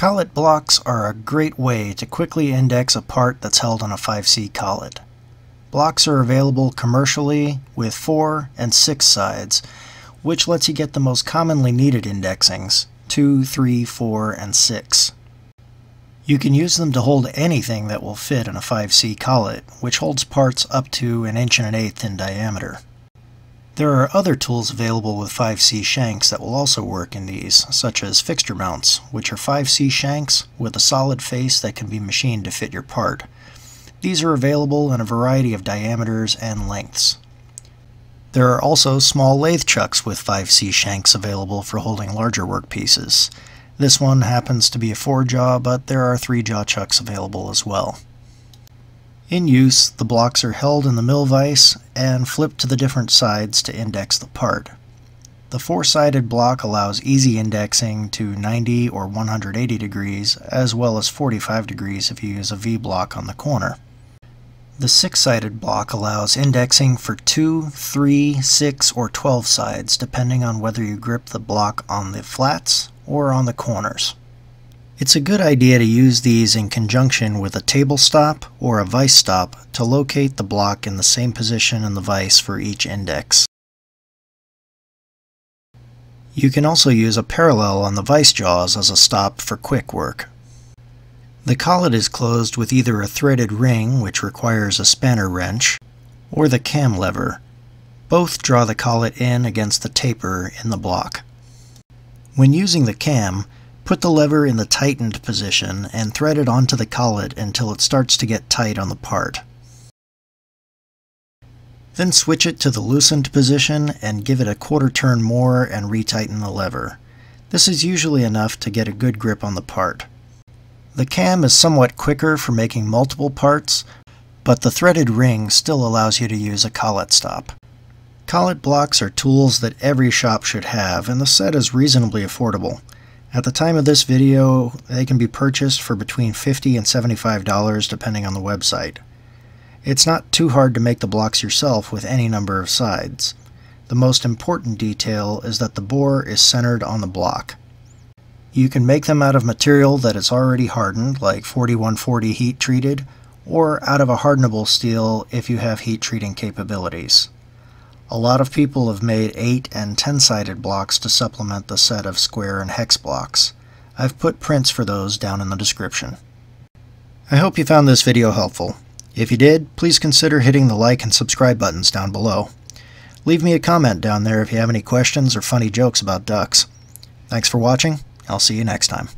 Collet blocks are a great way to quickly index a part that's held on a 5C collet. Blocks are available commercially with 4 and 6 sides, which lets you get the most commonly needed indexings 2, 3, 4, and 6. You can use them to hold anything that will fit in a 5C collet, which holds parts up to an inch and an eighth in diameter. There are other tools available with 5C shanks that will also work in these, such as fixture mounts, which are 5C shanks with a solid face that can be machined to fit your part. These are available in a variety of diameters and lengths. There are also small lathe chucks with 5C shanks available for holding larger workpieces. This one happens to be a 4-jaw, but there are 3-jaw chucks available as well. In use, the blocks are held in the mill vise and flipped to the different sides to index the part. The four-sided block allows easy indexing to 90 or 180 degrees, as well as 45 degrees if you use a V-block on the corner. The six-sided block allows indexing for 2, 3, 6, or 12 sides, depending on whether you grip the block on the flats or on the corners. It's a good idea to use these in conjunction with a table stop or a vice stop to locate the block in the same position in the vice for each index. You can also use a parallel on the vice jaws as a stop for quick work. The collet is closed with either a threaded ring, which requires a spanner wrench, or the cam lever. Both draw the collet in against the taper in the block. When using the cam, put the lever in the tightened position and thread it onto the collet until it starts to get tight on the part. Then switch it to the loosened position and give it a quarter turn more and retighten the lever. This is usually enough to get a good grip on the part. The cam is somewhat quicker for making multiple parts, but the threaded ring still allows you to use a collet stop. Collet blocks are tools that every shop should have, and the set is reasonably affordable. At the time of this video, they can be purchased for between 50 and $75 depending on the website. It's not too hard to make the blocks yourself with any number of sides. The most important detail is that the bore is centered on the block. You can make them out of material that is already hardened, like 4140 heat treated, or out of a hardenable steel if you have heat treating capabilities. A lot of people have made 8 and 10 sided blocks to supplement the set of square and hex blocks. I've put prints for those down in the description. I hope you found this video helpful. If you did, please consider hitting the like and subscribe buttons down below. Leave me a comment down there if you have any questions or funny jokes about ducks. Thanks for watching, I'll see you next time.